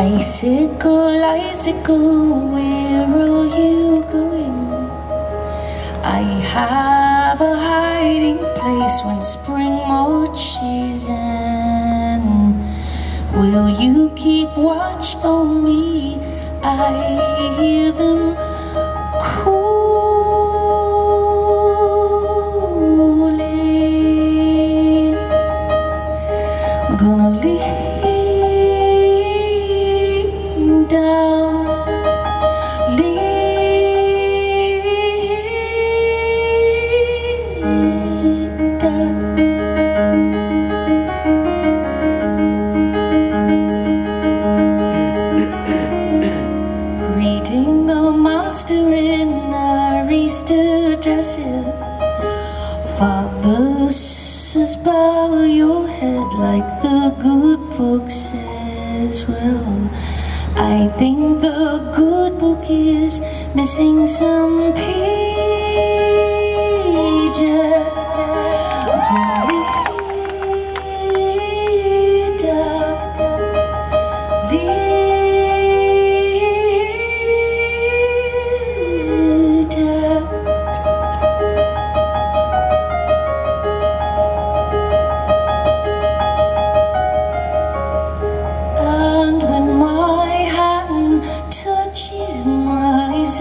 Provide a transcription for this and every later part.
Icicle, icicle, where are you going? I have a hiding place when spring marches in. Will you keep watch for me? I hear them calling. Gonna lean in our Easter dresses. Father bow your head like the good book says. Well, I think the good book is missing some pages.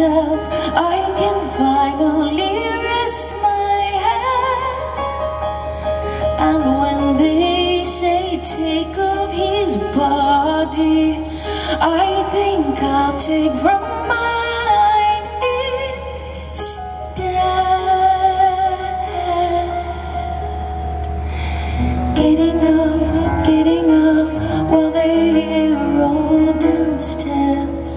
Myself, I can finally rest my head. And when they say take of his body, I think I'll take from mine instead. Getting up, getting up while they roll downstairs,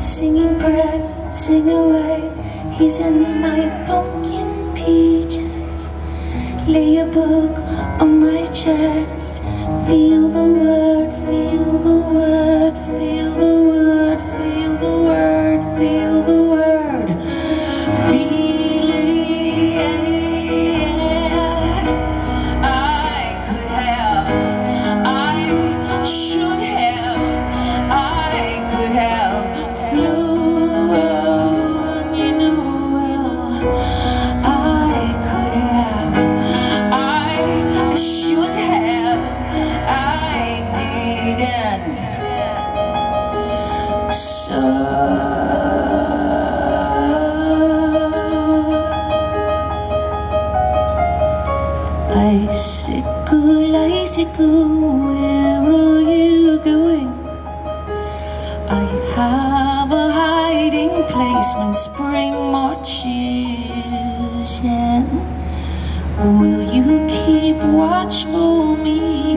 singing prayers, sing away. He's in my pumpkin PJs. Lay a book on my chest. Feel the word, feel the word, Icicle, icicle, where are you going? I have a hiding place when spring marches in. Will you keep watch for me?